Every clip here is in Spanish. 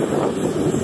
すいません。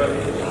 Thank